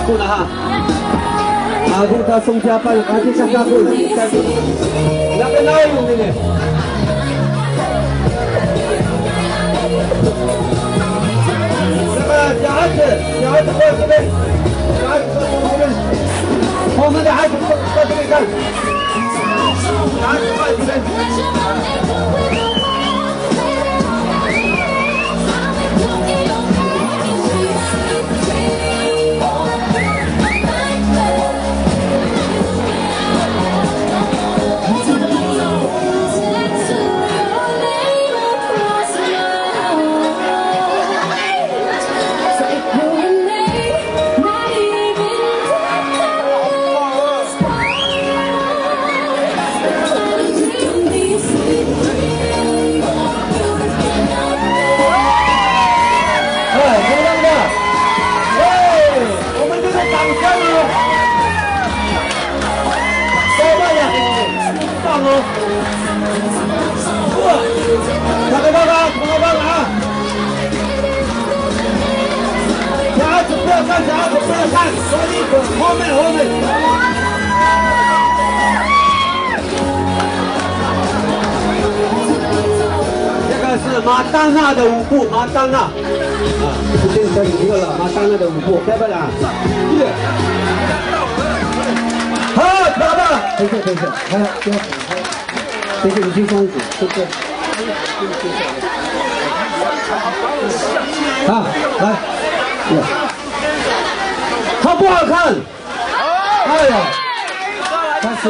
步了哈。马步到宋家班，马步上下步，下步。两哇，大家看看，同学们啊！小孩子不要看，小孩子不要看，所以后面后面。这个是马丹娜的舞步，马丹娜。啊，不是这一个了，马丹娜的舞步，对不啦？好，漂亮！等一下，等一下，还有不要走，等一下，你先装一组，对不对？好，来，好不好看？哎呀，他是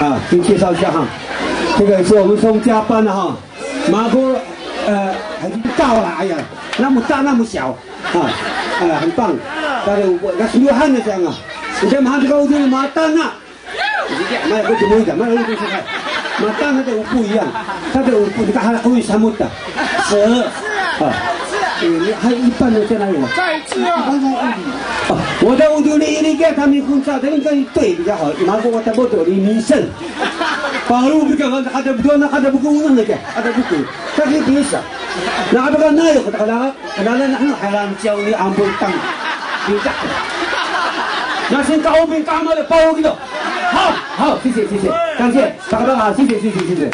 啊，先介绍一下哈，这个是我们宋家班的哈，马哥，呃，很大了，哎呀，那么大那么小，啊，哎呃，很棒，但是我那是流汗的这样啊，你看马这个舞就是马丹娜，马不怎么讲，马有就是看，马丹娜的舞不一样，他的舞步你看他会什么的，蛇，啊。你还有一半的在哪里呢？在这啊！我在屋里，你你给他们婚纱，他们跟对比较好。拿过我在不多的名声，把路不给我，还得不多，那还得不够用那个，还得不够，他可以别想。那个那有那个那那那那还让教你安不当，你这。那先高兵干嘛的包给你？好好谢谢谢谢感谢大哥好谢谢谢谢谢谢。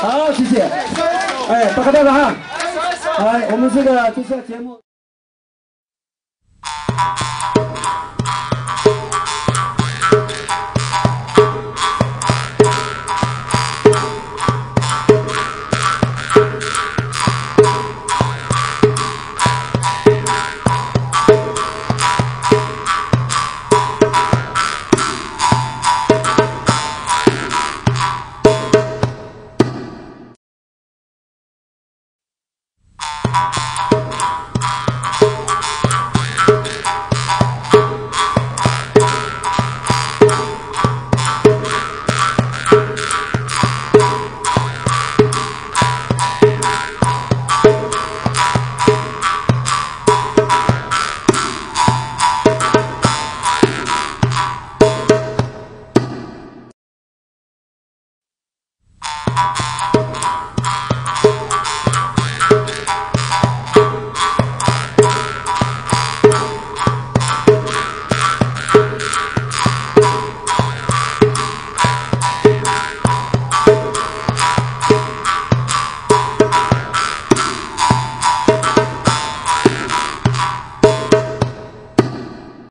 好谢谢。哎大哥大哥哈来我们这个就是节目。